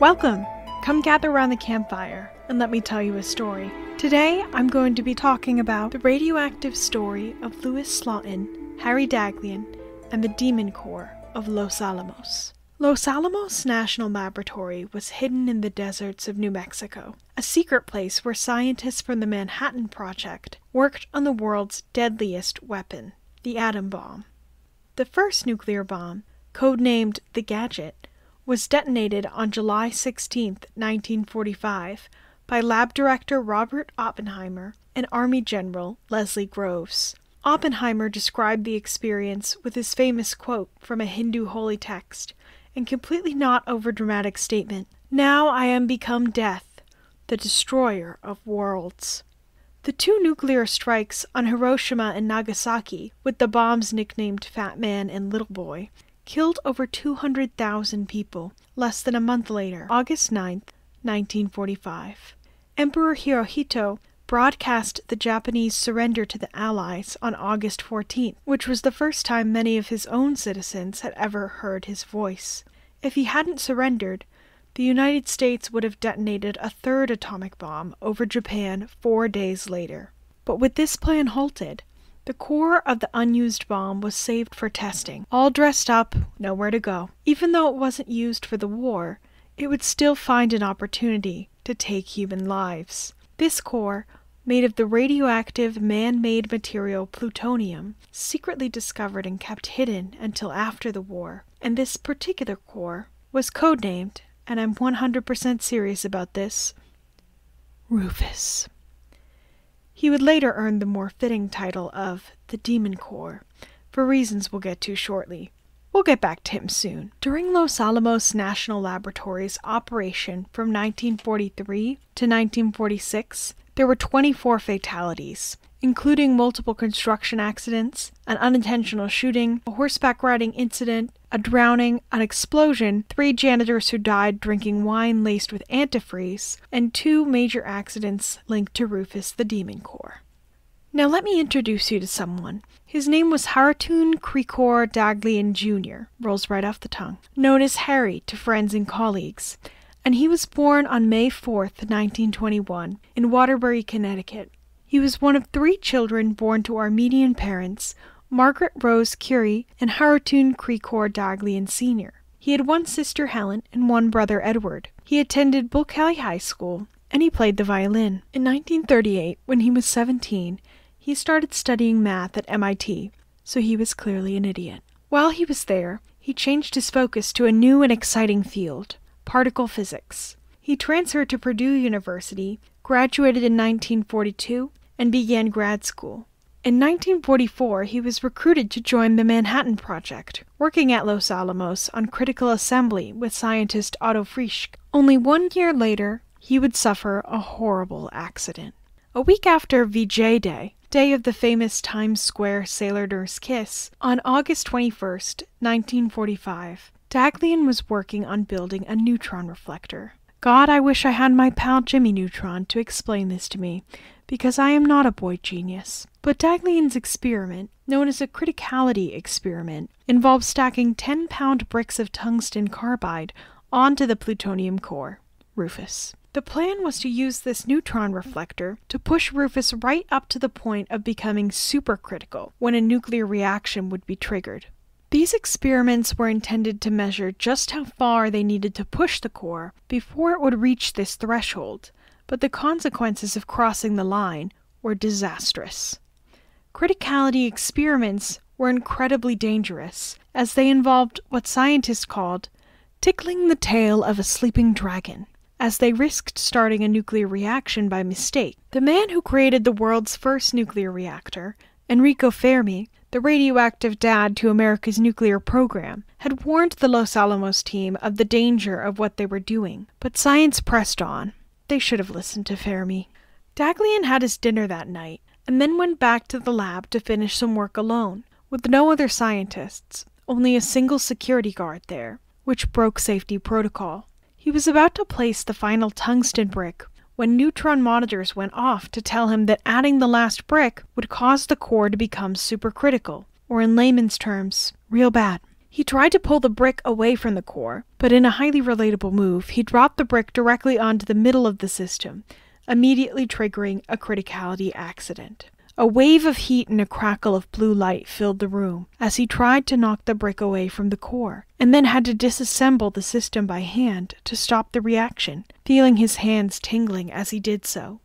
Welcome! Come gather around the campfire and let me tell you a story. Today I'm going to be talking about the radioactive story of Louis Slotin, Harry Daghlian, and the Demon Core of Los Alamos. Los Alamos National Laboratory was hidden in the deserts of New Mexico, a secret place where scientists from the Manhattan Project worked on the world's deadliest weapon, the atom bomb. The first nuclear bomb, codenamed the Gadget, was detonated on July 16, 1945, by lab director Robert Oppenheimer and Army General Leslie Groves. Oppenheimer described the experience with his famous quote from a Hindu holy text and completely not overdramatic statement Now I am become death, the destroyer of worlds. The two nuclear strikes on Hiroshima and Nagasaki, with the bombs nicknamed Fat Man and Little Boy, killed over 200,000 people less than a month later, August 9, 1945. Emperor Hirohito broadcast the Japanese surrender to the Allies on August 14th, which was the first time many of his own citizens had ever heard his voice. If he hadn't surrendered, the United States would have detonated a third atomic bomb over Japan four days later. But with this plan halted, the core of the unused bomb was saved for testing, all dressed up, nowhere to go. Even though it wasn't used for the war, it would still find an opportunity to take human lives. This core made of the radioactive man made material plutonium, secretly discovered and kept hidden until after the war. And this particular core was codenamed, and I'm 100% serious about this, Rufus. He would later earn the more fitting title of the Demon Core, for reasons we'll get to shortly. We'll get back to him soon. During Los Alamos National Laboratory's operation from 1943 to 1946, there were 24 fatalities, including multiple construction accidents, an unintentional shooting, a horseback riding incident, a drowning, an explosion, three janitors who died drinking wine laced with antifreeze, and two major accidents linked to Rufus the Demon Core. Now let me introduce you to someone. His name was Hartoon Krikor Daghlian Jr., rolls right off the tongue, known as Harry to friends and colleagues and he was born on May 4th, 1921, in Waterbury, Connecticut. He was one of three children born to Armenian parents, Margaret Rose Curie and Hartoon Krikor Daghlian Sr. He had one sister, Helen, and one brother, Edward. He attended Bulkeley High School, and he played the violin. In 1938, when he was 17, he started studying math at MIT, so he was clearly an idiot. While he was there, he changed his focus to a new and exciting field particle physics. He transferred to Purdue University, graduated in 1942, and began grad school. In 1944, he was recruited to join the Manhattan Project, working at Los Alamos on critical assembly with scientist Otto Frisch. Only one year later, he would suffer a horrible accident. A week after VJ Day, day of the famous Times Square sailor nurse kiss, on August 21, 1945, Daghlian was working on building a neutron reflector. God, I wish I had my pal Jimmy Neutron to explain this to me, because I am not a boy genius. But Daghlian's experiment, known as a criticality experiment, involved stacking 10 pound bricks of tungsten carbide onto the plutonium core, Rufus. The plan was to use this neutron reflector to push Rufus right up to the point of becoming supercritical when a nuclear reaction would be triggered. These experiments were intended to measure just how far they needed to push the core before it would reach this threshold, but the consequences of crossing the line were disastrous. Criticality experiments were incredibly dangerous, as they involved what scientists called tickling the tail of a sleeping dragon, as they risked starting a nuclear reaction by mistake. The man who created the world's first nuclear reactor, Enrico Fermi, the radioactive dad to America's nuclear program, had warned the Los Alamos team of the danger of what they were doing. But science pressed on. They should have listened to Fermi. Daghlian had his dinner that night, and then went back to the lab to finish some work alone, with no other scientists, only a single security guard there, which broke safety protocol. He was about to place the final tungsten brick when neutron monitors went off to tell him that adding the last brick would cause the core to become supercritical, or in layman's terms, real bad. He tried to pull the brick away from the core, but in a highly relatable move, he dropped the brick directly onto the middle of the system, immediately triggering a criticality accident. A wave of heat and a crackle of blue light filled the room as he tried to knock the brick away from the core, and then had to disassemble the system by hand to stop the reaction, feeling his hands tingling as he did so.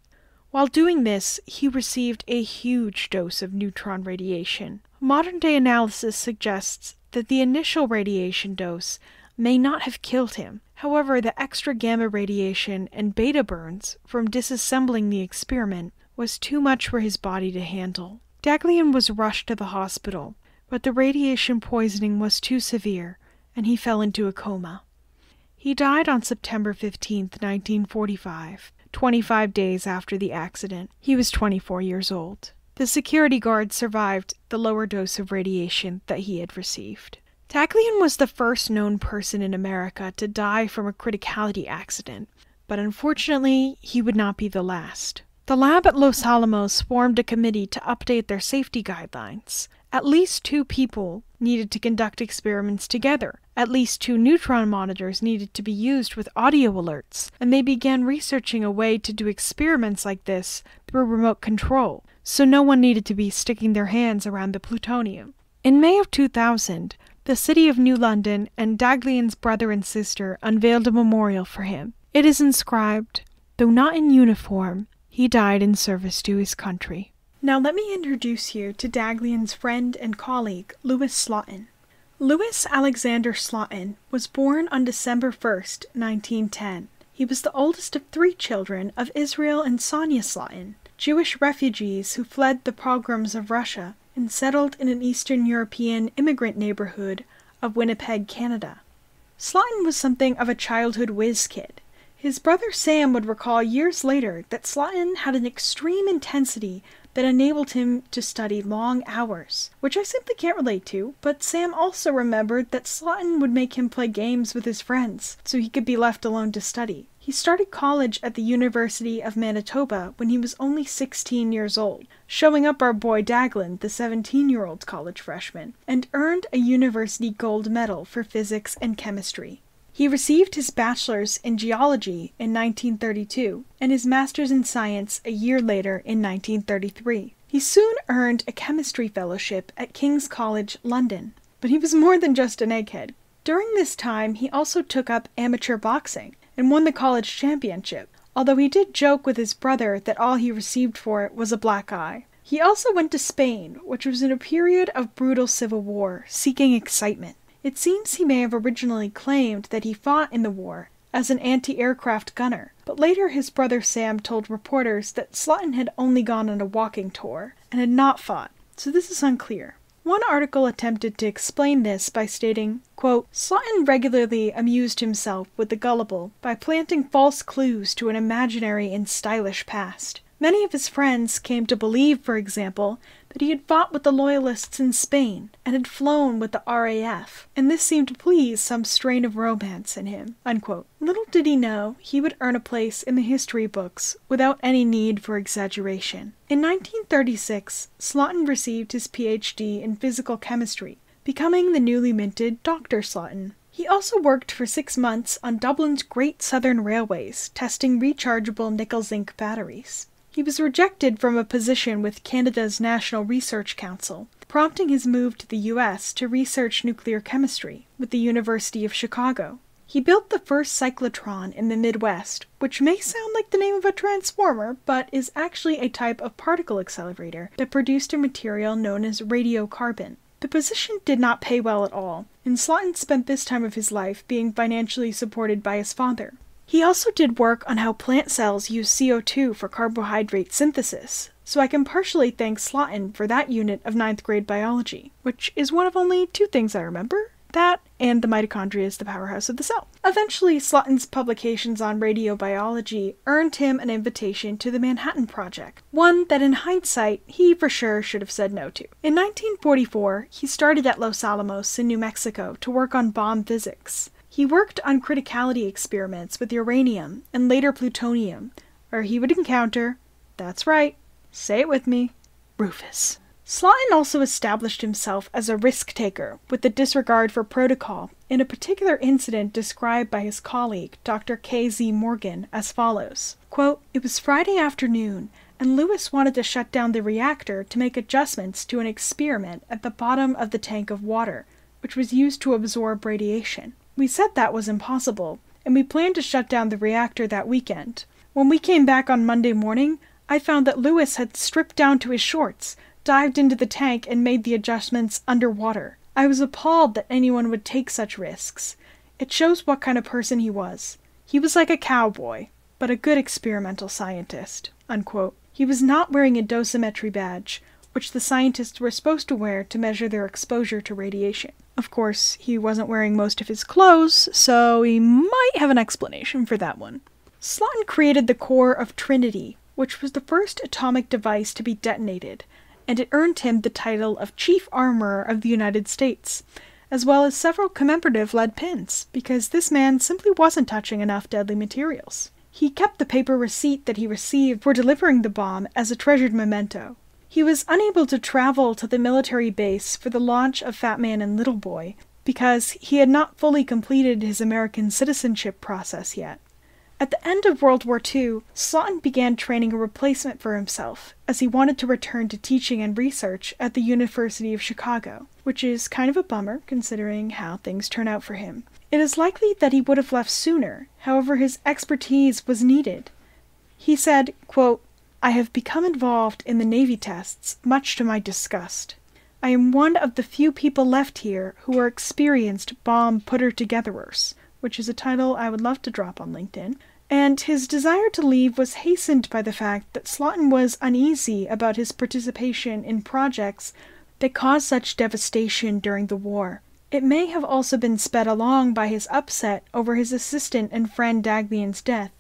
While doing this, he received a huge dose of neutron radiation. Modern day analysis suggests that the initial radiation dose may not have killed him. However, the extra gamma radiation and beta burns from disassembling the experiment was too much for his body to handle. Daghlian was rushed to the hospital, but the radiation poisoning was too severe, and he fell into a coma. He died on September 15, 1945, 25 days after the accident. He was 24 years old. The security guard survived the lower dose of radiation that he had received. Daghlian was the first known person in America to die from a criticality accident, but unfortunately, he would not be the last. The lab at Los Alamos formed a committee to update their safety guidelines. At least two people needed to conduct experiments together. At least two neutron monitors needed to be used with audio alerts, and they began researching a way to do experiments like this through remote control, so no one needed to be sticking their hands around the plutonium. In May of 2000, the city of New London and Daghlian's brother and sister unveiled a memorial for him. It is inscribed, Though not in uniform, he died in service to his country. Now let me introduce you to Daghlian's friend and colleague, Louis Slotin. Louis Alexander Slotin was born on December 1st, 1910. He was the oldest of three children of Israel and Sonia Slotin, Jewish refugees who fled the pogroms of Russia and settled in an Eastern European immigrant neighborhood of Winnipeg, Canada. Slotin was something of a childhood whiz kid. His brother Sam would recall years later that Slotin had an extreme intensity that enabled him to study long hours, which I simply can't relate to, but Sam also remembered that Slotin would make him play games with his friends so he could be left alone to study. He started college at the University of Manitoba when he was only 16 years old, showing up our boy Daghlian, the 17 year old college freshman, and earned a university gold medal for physics and chemistry. He received his bachelor's in geology in 1932 and his master's in science a year later in 1933. He soon earned a chemistry fellowship at King's College, London. But he was more than just an egghead. During this time, he also took up amateur boxing and won the college championship, although he did joke with his brother that all he received for it was a black eye. He also went to Spain, which was in a period of brutal civil war, seeking excitement. It seems he may have originally claimed that he fought in the war as an anti aircraft gunner, but later his brother Sam told reporters that Slotin had only gone on a walking tour and had not fought, so this is unclear. One article attempted to explain this by stating, quote, Slotin regularly amused himself with the gullible by planting false clues to an imaginary and stylish past. Many of his friends came to believe, for example, that he had fought with the Loyalists in Spain and had flown with the RAF, and this seemed to please some strain of romance in him. Unquote. Little did he know he would earn a place in the history books without any need for exaggeration. In 1936, Slotin received his PhD in physical chemistry, becoming the newly minted Dr. Slotin. He also worked for six months on Dublin's Great Southern Railways, testing rechargeable nickel zinc batteries. He was rejected from a position with Canada's National Research Council, prompting his move to the U.S. to research nuclear chemistry with the University of Chicago. He built the first cyclotron in the Midwest, which may sound like the name of a transformer, but is actually a type of particle accelerator that produced a material known as radiocarbon. The position did not pay well at all, and Slotin spent this time of his life being financially supported by his father. He also did work on how plant cells use CO2 for carbohydrate synthesis, so I can partially thank Slotin for that unit of ninth grade biology, which is one of only two things I remember that and the mitochondria is the powerhouse of the cell. Eventually, Slotin's publications on radiobiology earned him an invitation to the Manhattan Project, one that in hindsight he for sure should have said no to. In 1944, he started at Los Alamos in New Mexico to work on bomb physics. He worked on criticality experiments with uranium and later plutonium, where he would encounter, that's right, say it with me, Rufus. Slotin also established himself as a risk taker with a disregard for protocol in a particular incident described by his colleague, Dr. K. Z. Morgan, as follows Quote, It was Friday afternoon, and Louis wanted to shut down the reactor to make adjustments to an experiment at the bottom of the tank of water, which was used to absorb radiation. We said that was impossible, and we planned to shut down the reactor that weekend. When we came back on Monday morning, I found that Louis had stripped down to his shorts dived into the tank and made the adjustments underwater. I was appalled that anyone would take such risks. It shows what kind of person he was. He was like a cowboy, but a good experimental scientist. Unquote. He was not wearing a dosimetry badge, which the scientists were supposed to wear to measure their exposure to radiation. Of course, he wasn't wearing most of his clothes, so he might have an explanation for that one. Slotin created the core of Trinity, which was the first atomic device to be detonated, and it earned him the title of Chief Armorer of the United States, as well as several commemorative lead pins, because this man simply wasn't touching enough deadly materials. He kept the paper receipt that he received for delivering the bomb as a treasured memento. He was unable to travel to the military base for the launch of Fat Man and Little Boy because he had not fully completed his American citizenship process yet. At the end of World War II, Slotin began training a replacement for himself, as he wanted to return to teaching and research at the University of Chicago, which is kind of a bummer considering how things turn out for him. It is likely that he would have left sooner, however, his expertise was needed. He said, quote, I have become involved in the Navy tests, much to my disgust. I am one of the few people left here who are experienced bomb putter togetherers, which is a title I would love to drop on LinkedIn and his desire to leave was hastened by the fact that Slotin was uneasy about his participation in projects that caused such devastation during the war. It may have also been sped along by his upset over his assistant and friend Daghlian's death,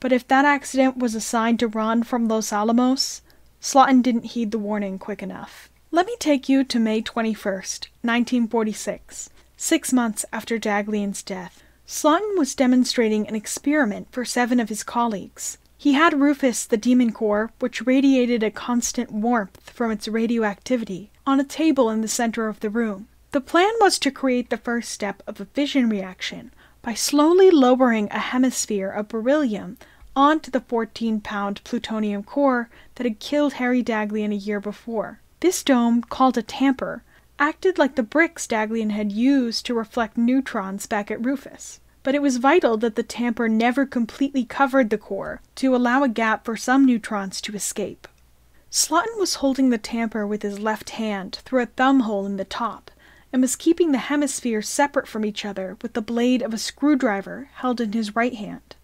but if that accident was a sign to run from Los Alamos, Slotin didn't heed the warning quick enough. Let me take you to May 21st, 1946, six months after Daghlian's death. Slotin was demonstrating an experiment for seven of his colleagues. He had Rufus the demon core, which radiated a constant warmth from its radioactivity, on a table in the center of the room. The plan was to create the first step of a fission reaction by slowly lowering a hemisphere of beryllium onto the 14 pound plutonium core that had killed Harry Daghlian a year before. This dome, called a tamper, acted like the bricks Daghlian had used to reflect neutrons back at Rufus. But it was vital that the tamper never completely covered the core to allow a gap for some neutrons to escape. Slotin was holding the tamper with his left hand through a thumb hole in the top, and was keeping the hemispheres separate from each other with the blade of a screwdriver held in his right hand.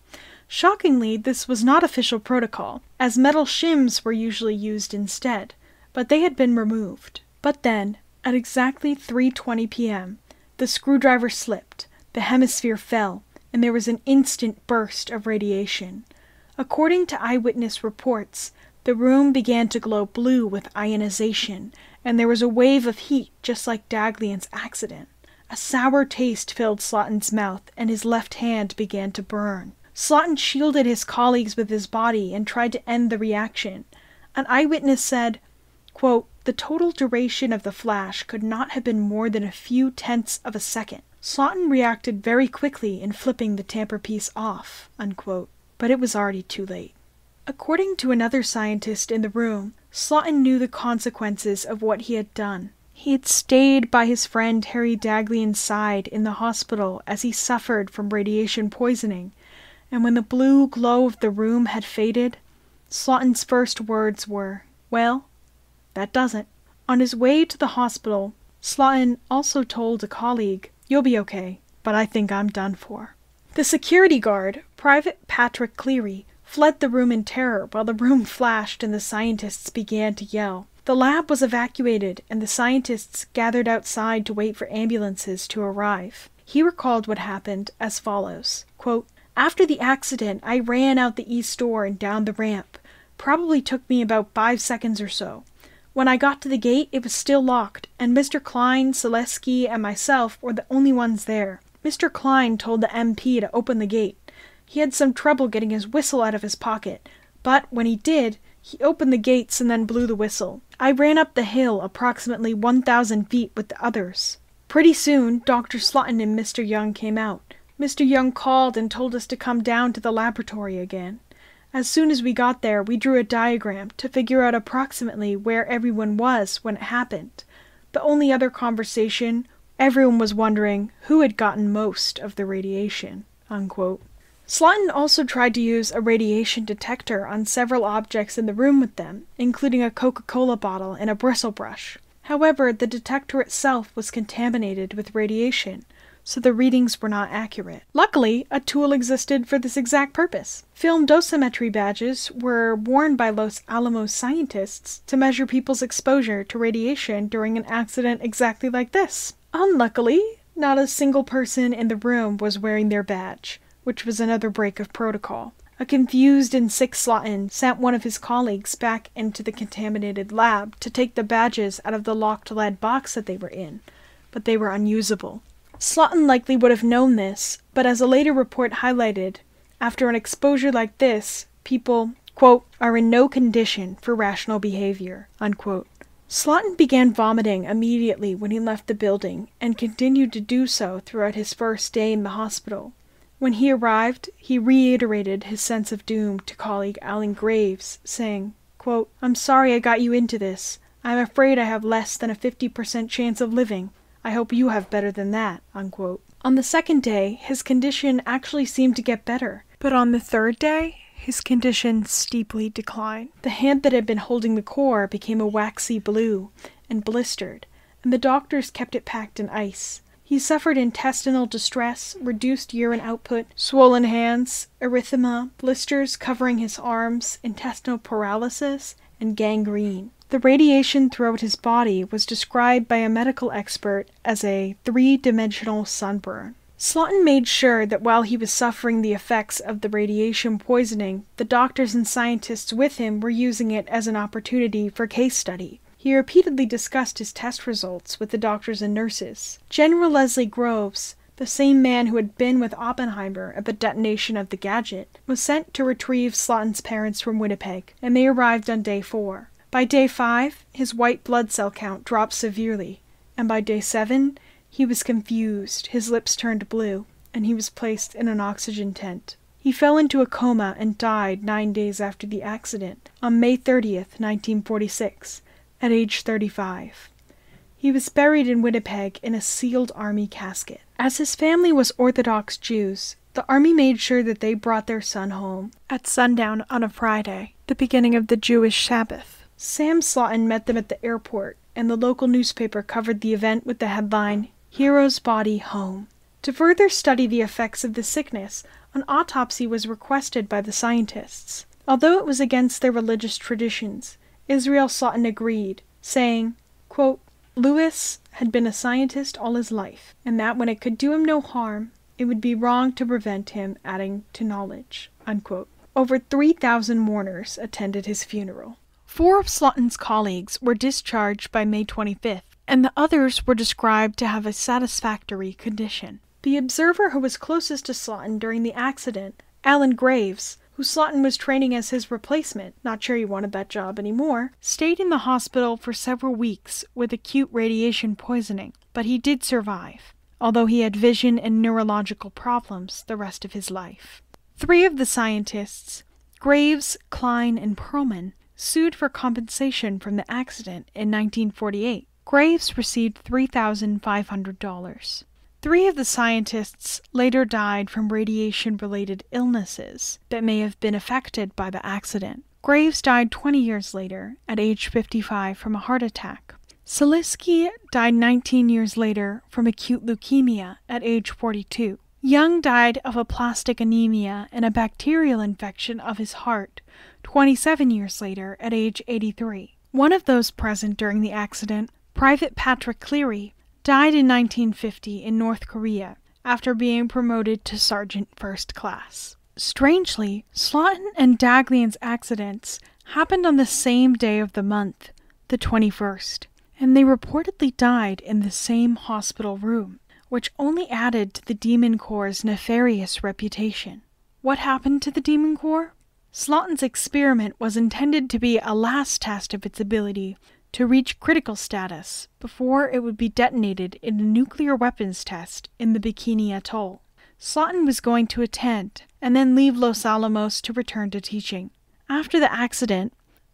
Shockingly, this was not official protocol, as metal shims were usually used instead, but they had been removed. But then, at exactly 3:20 p.m., the screwdriver slipped, the hemisphere fell, and there was an instant burst of radiation. According to eyewitness reports, the room began to glow blue with ionization, and there was a wave of heat just like Daghlian's accident. A sour taste filled Slotin's mouth, and his left hand began to burn. Slotin shielded his colleagues with his body and tried to end the reaction. An eyewitness said, quote, the total duration of the flash could not have been more than a few tenths of a second. Slotin reacted very quickly in flipping the tamper piece off, unquote, but it was already too late. According to another scientist in the room, Slotin knew the consequences of what he had done. He had stayed by his friend Harry Daghlian's side in the hospital as he suffered from radiation poisoning, and when the blue glow of the room had faded, Slotin's first words were, Well, that does it. On his way to the hospital, Slotin also told a colleague, You'll be okay, but I think I'm done for. The security guard, Private Patrick Cleary, fled the room in terror while the room flashed and the scientists began to yell. The lab was evacuated and the scientists gathered outside to wait for ambulances to arrive. He recalled what happened as follows quote, After the accident, I ran out the east door and down the ramp. Probably took me about five seconds or so. When I got to the gate, it was still locked, and Mr. Klein, Selesky, and myself were the only ones there. Mr. Klein told the MP to open the gate. He had some trouble getting his whistle out of his pocket, but when he did, He opened the gates and then blew the whistle. I ran up the hill approximately 1,000 feet with the others. Pretty soon, Dr. Slotin and Mr. Young came out. Mr. Young called and told us to come down to the laboratory again. As soon as we got there, we drew a diagram to figure out approximately where everyone was when it happened. The only other conversation, everyone was wondering who had gotten most of the radiation. Unquote. Slotin also tried to use a radiation detector on several objects in the room with them, including a Coca Cola bottle and a bristle brush. However, the detector itself was contaminated with radiation, so the readings were not accurate. Luckily, a tool existed for this exact purpose. Film dosimetry badges were worn by Los Alamos scientists to measure people's exposure to radiation during an accident exactly like this. Unluckily, not a single person in the room was wearing their badge which was another break of protocol. A confused and sick Slotin sent one of his colleagues back into the contaminated lab to take the badges out of the locked lead box that they were in, but they were unusable. Slotin likely would have known this, but as a later report highlighted, after an exposure like this, people, quote, are in no condition for rational behavior, unquote. Slotin began vomiting immediately when he left the building and continued to do so throughout his first day in the hospital. When he arrived, he reiterated his sense of doom to colleague Alan Graves, saying, quote, I'm sorry I got you into this. I'm afraid I have less than a 50% chance of living. I hope you have better than that. Unquote. On the second day, his condition actually seemed to get better, but on the third day, his condition steeply declined. The hand that had been holding the core became a waxy blue and blistered, and the doctors kept it packed in ice. He suffered intestinal distress, reduced urine output, swollen hands, erythema, blisters covering his arms, intestinal paralysis, and gangrene. The radiation throughout his body was described by a medical expert as a three dimensional sunburn. Slotin made sure that while he was suffering the effects of the radiation poisoning, the doctors and scientists with him were using it as an opportunity for case study. He repeatedly discussed his test results with the doctors and nurses. General Leslie Groves, the same man who had been with Oppenheimer at the detonation of the gadget, was sent to retrieve Slotin's parents from Winnipeg, and they arrived on day four. By day five, his white blood cell count dropped severely, and by day seven, he was confused, his lips turned blue, and he was placed in an oxygen tent. He fell into a coma and died nine days after the accident, on May 30th, 1946 at age 35. He was buried in Winnipeg in a sealed army casket. As his family was Orthodox Jews, the army made sure that they brought their son home at sundown on a Friday, the beginning of the Jewish Sabbath. Sam Slotin met them at the airport, and the local newspaper covered the event with the headline, Hero's Body Home. To further study the effects of the sickness, an autopsy was requested by the scientists. Although it was against their religious traditions, Israel Slotin agreed, saying, quote, Louis had been a scientist all his life, and that when it could do him no harm, it would be wrong to prevent him adding to knowledge. Unquote. Over 3,000 mourners attended his funeral. Four of Slotin's colleagues were discharged by May 25th, and the others were described to have a satisfactory condition. The observer who was closest to Slotin during the accident, Alan Graves, who Slotin was training as his replacement, not sure he wanted that job anymore, stayed in the hospital for several weeks with acute radiation poisoning, but he did survive, although he had vision and neurological problems the rest of his life. Three of the scientists, Graves, Klein, and Perlman, sued for compensation from the accident in 1948. Graves received $3,500. Three of the scientists later died from radiation related illnesses that may have been affected by the accident. Graves died 20 years later, at age 55, from a heart attack. Salisky died 19 years later from acute leukemia at age 42. Young died of aplastic anemia and a bacterial infection of his heart 27 years later at age 83. One of those present during the accident, Private Patrick Cleary, died in 1950 in North Korea after being promoted to sergeant first class. Strangely, Slotin and Daghlian's accidents happened on the same day of the month, the 21st, and they reportedly died in the same hospital room, which only added to the Demon Core's nefarious reputation. What happened to the Demon Core? Slotin's experiment was intended to be a last test of its ability to reach critical status before it would be detonated in a nuclear weapons test in the Bikini Atoll. Slotin was going to attend and then leave Los Alamos to return to teaching. After the accident,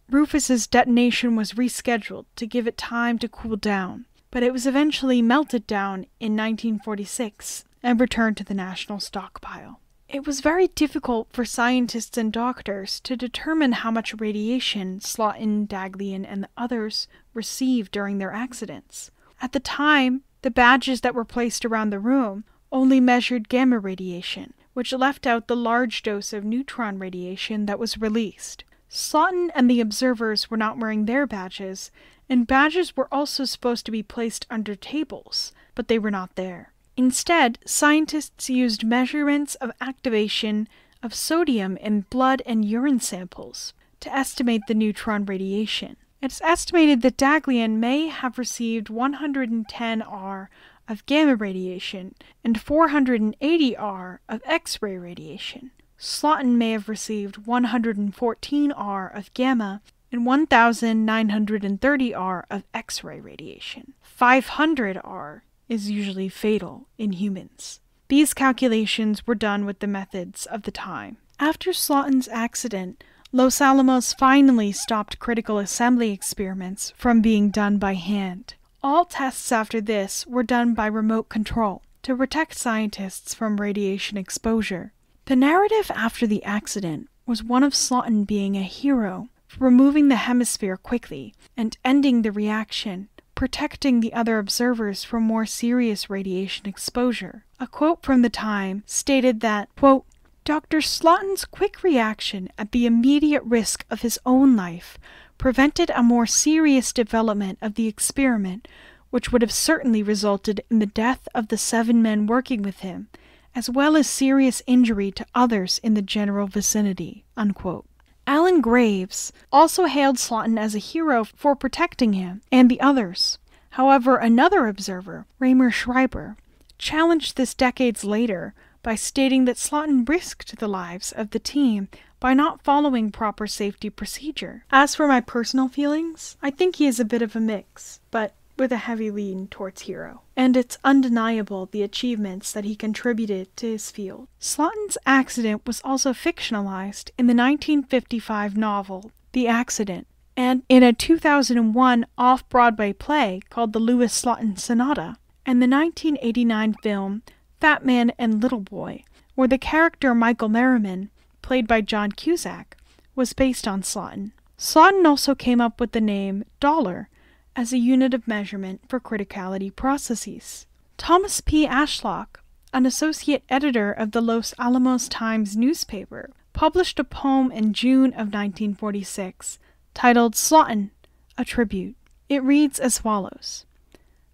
Rufus's detonation was rescheduled to give it time to cool down, but it was eventually melted down in 1946 and returned to the national stockpile. It was very difficult for scientists and doctors to determine how much radiation Slotin, Daghlian, and the others received during their accidents. At the time, the badges that were placed around the room only measured gamma radiation, which left out the large dose of neutron radiation that was released. Slotin and the observers were not wearing their badges, and badges were also supposed to be placed under tables, but they were not there. Instead, scientists used measurements of activation of sodium in blood and urine samples to estimate the neutron radiation. It's estimated that Daghlian may have received 110 R of gamma radiation and 480 R of X ray radiation. Slotin may have received 114 R of gamma and 1930 R of X ray radiation. 500 R is usually fatal in humans. These calculations were done with the methods of the time. After Slotin's accident, Los Alamos finally stopped critical assembly experiments from being done by hand. All tests after this were done by remote control to protect scientists from radiation exposure. The narrative after the accident was one of Slotin being a hero for removing the hemisphere quickly and ending the reaction protecting the other observers from more serious radiation exposure. A quote from the time stated that, quote, Dr. Slotin's quick reaction at the immediate risk of his own life prevented a more serious development of the experiment, which would have certainly resulted in the death of the seven men working with him, as well as serious injury to others in the general vicinity. Unquote. Alan Graves also hailed Slotin as a hero for protecting him and the others. However, another observer, Raemer Schreiber, challenged this decades later by stating that Slotin risked the lives of the team by not following proper safety procedure. As for my personal feelings, I think he is a bit of a mix, but with a heavy lean towards hero. And it's undeniable the achievements that he contributed to his field. Slotin's accident was also fictionalized in the 1955 novel The Accident, and in a 2001 off Broadway play called The Louis Slotin Sonata, and the 1989 film Fat Man and Little Boy, where the character Michael Merriman, played by John Cusack, was based on Slotin. Slotin also came up with the name Dollar as a unit of measurement for criticality processes. Thomas P. Ashlock, an associate editor of the Los Alamos Times newspaper, published a poem in June of 1946 titled Slotin, a Tribute. It reads as follows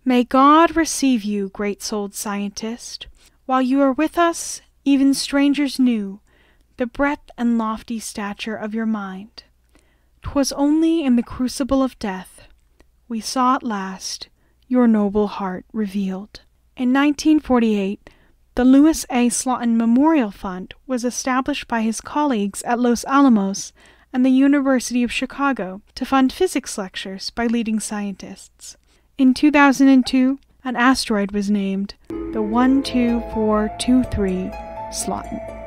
May God receive you, great souled scientist. While you are with us, even strangers knew the breadth and lofty stature of your mind. 'Twas only in the crucible of death we saw at last your noble heart revealed. In 1948, the Louis A. Slotin Memorial Fund was established by his colleagues at Los Alamos and the University of Chicago to fund physics lectures by leading scientists. In 2002, an asteroid was named the 12423 Slotin.